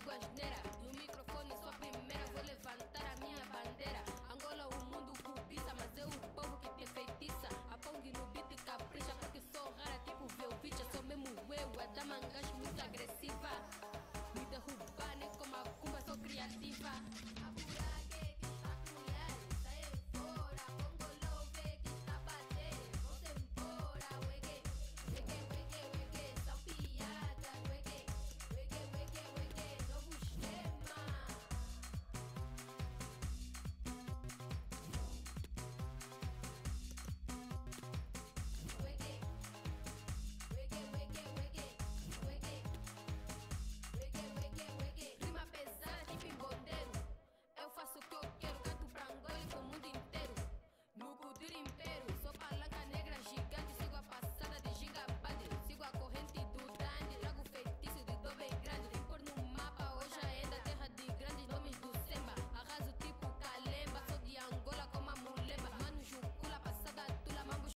mi colchonera.